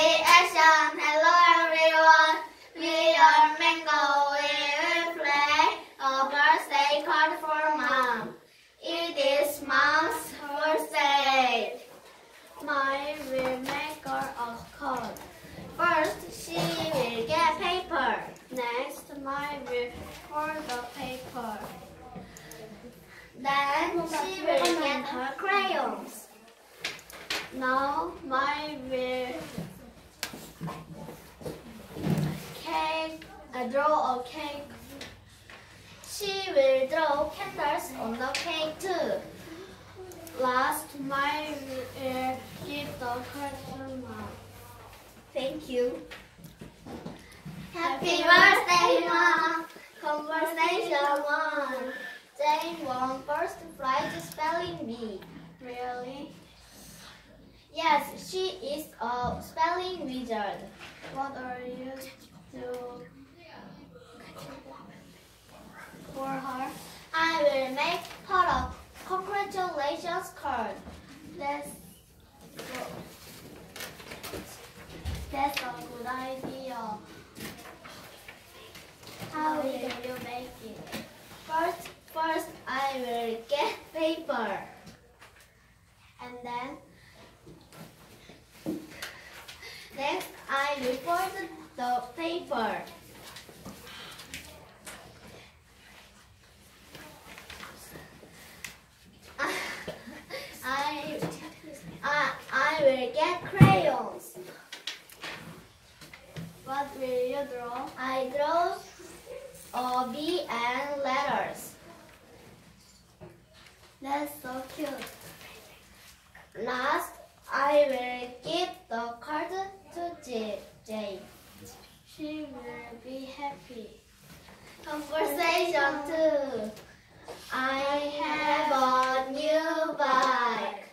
Action! Hello everyone! We are Mango. We will play a birthday card for mom. It is mom's birthday. My will make a card. First, she will get paper. Next, my will fold the paper. Then she will get her crayons. Now my will cake, I draw a cake. She will draw candles on the cake too. Last, my will give the mom. Thank you. Happy birthday, mom! Conversation one. Jane won first prize spelling bee. Really? Yes, she is a spelling wizard. What are you do for her? I will make her a congratulations card. That's that's a good idea. How will you make it? First, first I will get paper, and then next I fold the paper. I, I, I will get crayons. What will you draw? I draw a bee and letters. That's so cute. Last, I will give the card to J. Jane. Will be happy. Conversation two. I have a new bike.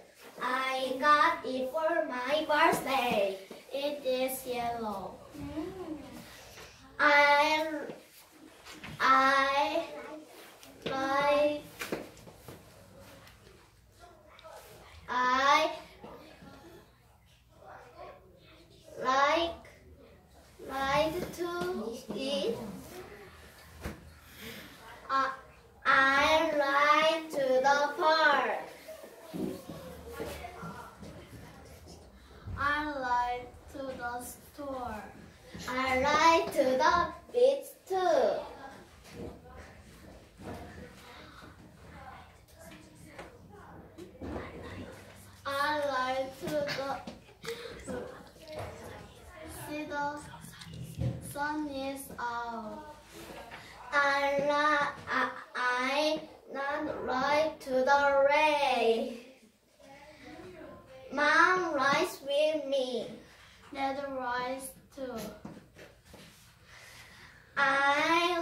I got it for my birthday. It is yellow. I I like I like like to eat. I, I like to the park. I like store. I like to the beach too. I like to the see the sun is out. I like Dad rides too. I